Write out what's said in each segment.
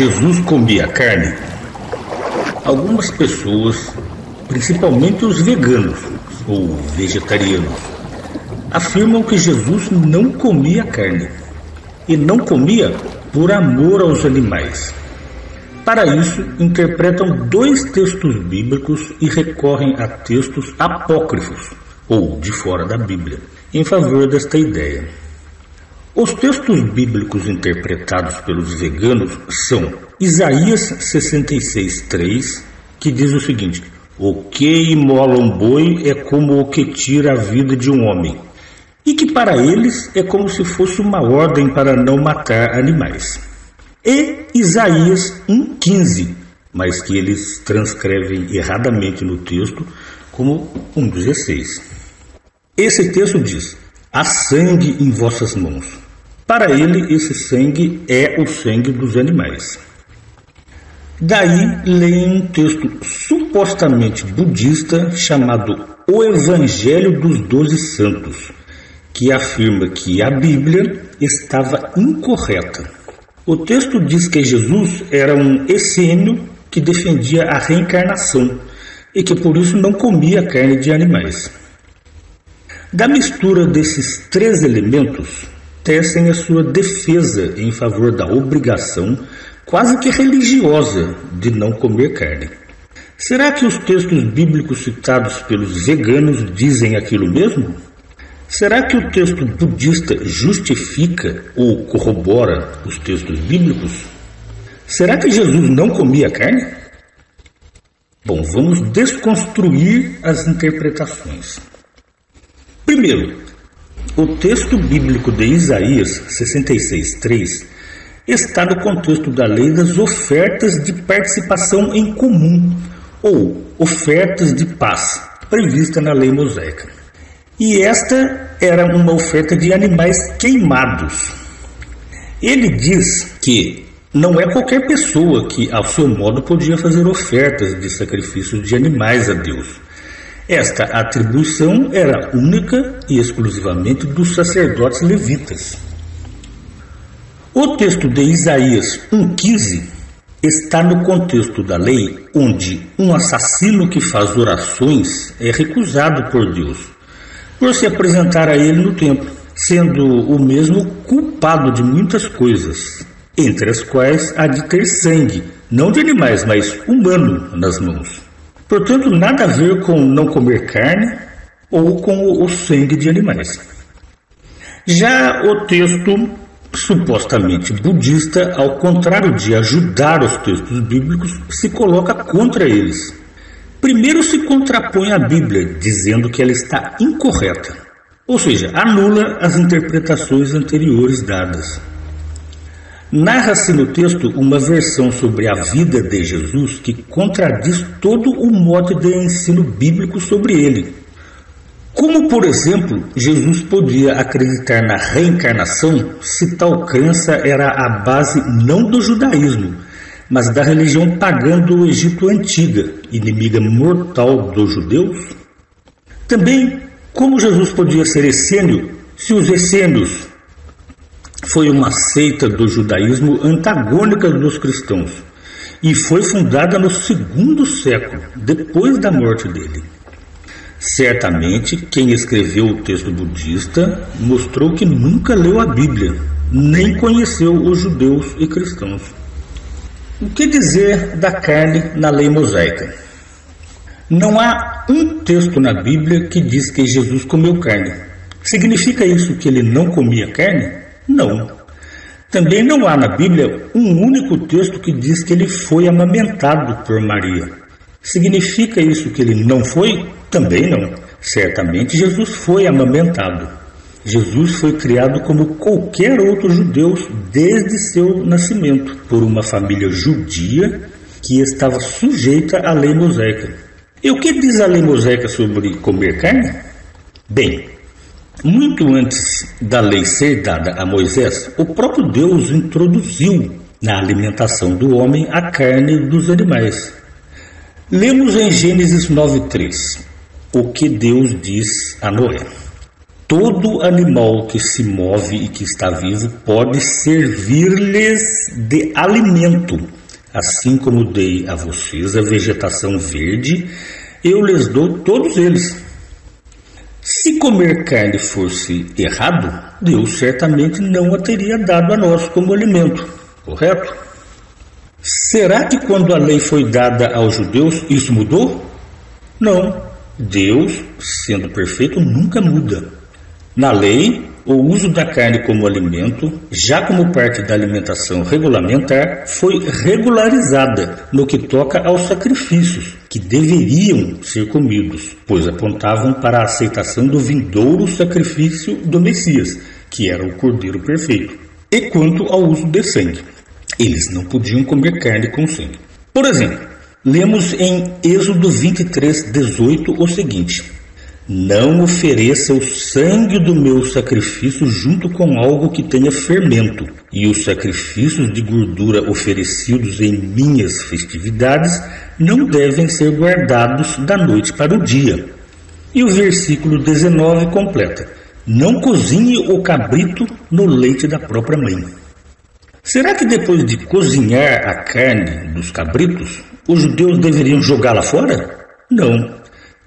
Jesus comia carne? Algumas pessoas, principalmente os veganos ou vegetarianos, afirmam que Jesus não comia carne e não comia por amor aos animais. Para isso, interpretam dois textos bíblicos e recorrem a textos apócrifos, ou de fora da Bíblia, em favor desta ideia. Os textos bíblicos interpretados pelos veganos são Isaías 66:3, que diz o seguinte: O que imola um boi é como o que tira a vida de um homem, e que para eles é como se fosse uma ordem para não matar animais. E Isaías 1:15, mas que eles transcrevem erradamente no texto como 1:16. Esse texto diz: Há sangue em vossas mãos. Para ele, esse sangue é o sangue dos animais. Daí leem um texto supostamente budista chamado O Evangelho dos Doze Santos, que afirma que a Bíblia estava incorreta. O texto diz que Jesus era um essênio que defendia a reencarnação e que por isso não comia carne de animais. Da mistura desses três elementos, tecem a sua defesa em favor da obrigação, quase que religiosa, de não comer carne. Será que os textos bíblicos citados pelos veganos dizem aquilo mesmo? Será que o texto budista justifica ou corrobora os textos bíblicos? Será que Jesus não comia carne? Bom, vamos desconstruir as interpretações. Primeiro, o texto bíblico de Isaías 66:3 está no contexto da lei das ofertas de participação em comum ou ofertas de paz, prevista na lei mosaica. E esta era uma oferta de animais queimados. Ele diz que não é qualquer pessoa que, ao seu modo, podia fazer ofertas de sacrifícios de animais a Deus esta atribuição era única e exclusivamente dos sacerdotes levitas. O texto de Isaías 1,15 está no contexto da lei, onde um assassino que faz orações é recusado por Deus, por se apresentar a ele no templo, sendo o mesmo culpado de muitas coisas, entre as quais há de ter sangue, não de animais, mas humano, nas mãos. Portanto, nada a ver com não comer carne ou com o sangue de animais. Já o texto supostamente budista, ao contrário de ajudar os textos bíblicos, se coloca contra eles. Primeiro se contrapõe à Bíblia, dizendo que ela está incorreta, ou seja, anula as interpretações anteriores dadas. Narra-se no texto uma versão sobre a vida de Jesus que contradiz todo o modo de ensino bíblico sobre ele. Como, por exemplo, Jesus podia acreditar na reencarnação se tal crença era a base não do judaísmo, mas da religião pagã do Egito antiga, inimiga mortal dos judeus? Também, como Jesus podia ser essênio se os essênios foi uma seita do judaísmo antagônica dos cristãos e foi fundada no segundo século, depois da morte dele. Certamente, quem escreveu o texto budista mostrou que nunca leu a Bíblia, nem conheceu os judeus e cristãos. O que dizer da carne na lei mosaica? Não há um texto na Bíblia que diz que Jesus comeu carne. Significa isso que ele não comia carne? Não. Também não há na Bíblia um único texto que diz que ele foi amamentado por Maria. Significa isso que ele não foi? Também não. Certamente Jesus foi amamentado. Jesus foi criado como qualquer outro judeu desde seu nascimento, por uma família judia que estava sujeita à lei mosaica. E o que diz a lei mosaica sobre comer carne? Bem, muito antes da lei ser dada a Moisés, o próprio Deus introduziu na alimentação do homem a carne dos animais. Lemos em Gênesis 9:3 o que Deus diz a Noé. Todo animal que se move e que está vivo pode servir-lhes de alimento. Assim como dei a vocês a vegetação verde, eu lhes dou todos eles. Se comer carne fosse errado, Deus certamente não a teria dado a nós como alimento, correto? Será que quando a lei foi dada aos judeus isso mudou? Não. Deus, sendo perfeito, nunca muda. Na lei, o uso da carne como alimento, já como parte da alimentação regulamentar, foi regularizada no que toca aos sacrifícios, que deveriam ser comidos, pois apontavam para a aceitação do vindouro sacrifício do Messias, que era o Cordeiro perfeito. E quanto ao uso de sangue, eles não podiam comer carne com sangue. Por exemplo, Lemos em Êxodo 23, 18 o seguinte: Não ofereça o sangue do meu sacrifício junto com algo que tenha fermento, e os sacrifícios de gordura oferecidos em minhas festividades não devem ser guardados da noite para o dia. E o versículo 19 completa: Não cozinhe o cabrito no leite da própria mãe. Será que depois de cozinhar a carne dos cabritos, os judeus deveriam jogá-la fora? Não.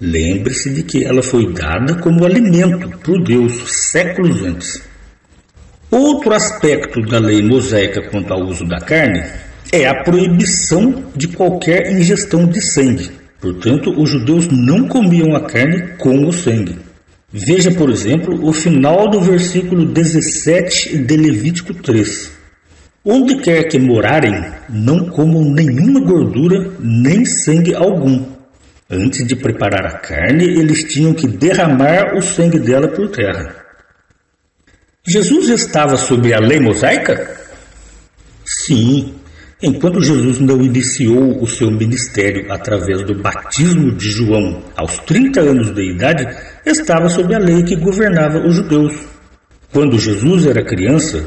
Lembre-se de que ela foi dada como alimento por Deus séculos antes. Outro aspecto da lei mosaica quanto ao uso da carne é a proibição de qualquer ingestão de sangue. Portanto, os judeus não comiam a carne com o sangue. Veja, por exemplo, o final do versículo 17 de Levítico 3. Onde quer que morarem, não comam nenhuma gordura nem sangue algum. Antes de preparar a carne, eles tinham que derramar o sangue dela por terra. Jesus estava sob a lei mosaica? Sim. Enquanto Jesus não iniciou o seu ministério através do batismo de João aos 30 anos de idade, estava sob a lei que governava os judeus. Quando Jesus era criança,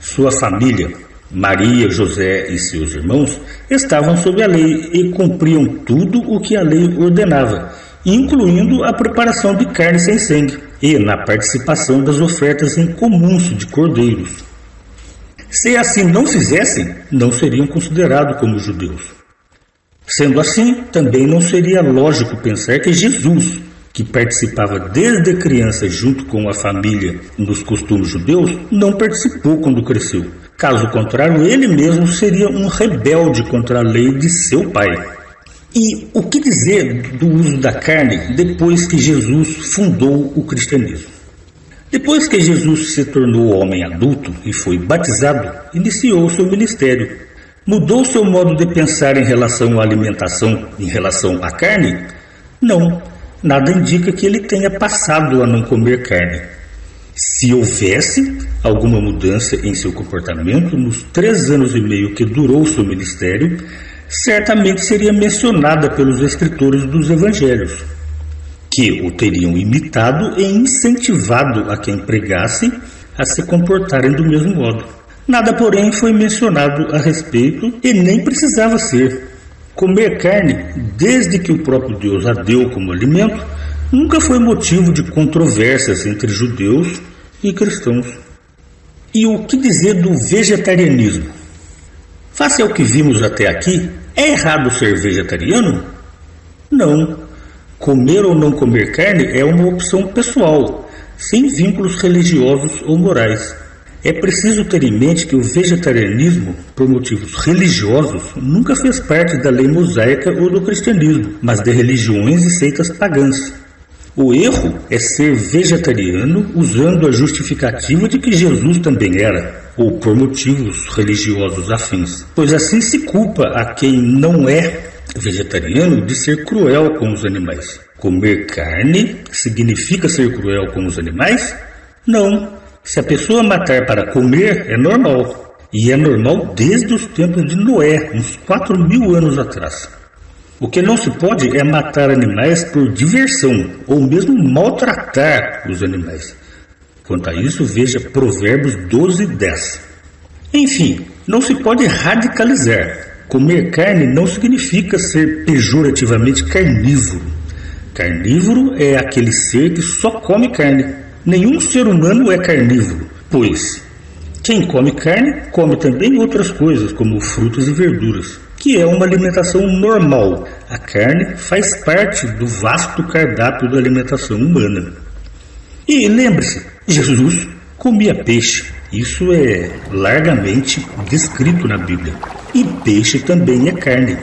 sua família, Maria, José e seus irmãos estavam sob a lei e cumpriam tudo o que a lei ordenava, incluindo a preparação de carne sem sangue e na participação das ofertas em comum de cordeiros. Se assim não fizessem, não seriam considerados como judeus. Sendo assim, também não seria lógico pensar que Jesus, que participava desde criança junto com a família nos costumes judeus, não participou quando cresceu Caso contrário, ele mesmo seria um rebelde contra a lei de seu pai. E o que dizer do uso da carne depois que Jesus fundou o cristianismo? Depois que Jesus se tornou homem adulto e foi batizado, iniciou seu ministério. Mudou seu modo de pensar em relação à alimentação, em relação à carne? Não, nada indica que ele tenha passado a não comer carne. Se houvesse, alguma mudança em seu comportamento nos três anos e meio que durou seu ministério, certamente seria mencionada pelos escritores dos evangelhos, que o teriam imitado e incentivado a quem pregasse a se comportarem do mesmo modo. Nada, porém, foi mencionado a respeito e nem precisava ser. Comer carne, desde que o próprio Deus a deu como alimento, nunca foi motivo de controvérsias entre judeus e cristãos. E o que dizer do vegetarianismo? Face ao que vimos até aqui, é errado ser vegetariano? Não. Comer ou não comer carne é uma opção pessoal, sem vínculos religiosos ou morais. É preciso ter em mente que o vegetarianismo, por motivos religiosos, nunca fez parte da lei mosaica ou do cristianismo, mas de religiões e seitas pagãs. O erro é ser vegetariano usando a justificativa de que Jesus também era, ou por motivos religiosos afins, pois assim se culpa a quem não é vegetariano de ser cruel com os animais. Comer carne significa ser cruel com os animais? Não. Se a pessoa matar para comer, é normal. E é normal desde os tempos de Noé, uns 4 mil anos atrás. O que não se pode é matar animais por diversão ou mesmo maltratar os animais. Quanto a isso, veja Provérbios 12, 10. Enfim, não se pode radicalizar. Comer carne não significa ser pejorativamente carnívoro. Carnívoro é aquele ser que só come carne. Nenhum ser humano é carnívoro, pois quem come carne come também outras coisas, como frutas e verduras, que é uma alimentação normal. A carne faz parte do vasto cardápio da alimentação humana. E lembre-se, Jesus comia peixe. Isso é largamente descrito na Bíblia. E peixe também é carne.